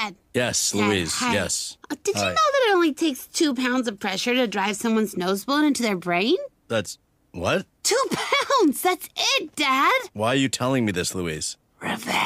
Dad. Yes, Dad, Louise. hi. Yes. Uh, Did you know that it only takes two pounds of pressure to drive someone's nose bone into their brain? That's what? Two pounds! That's it, Dad! Why are you telling me this, Louise? Revenge.